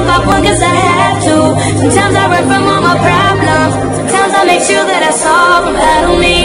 work cause I have to. Sometimes I run from all my problems. Sometimes I make sure that I solve them. I don't need,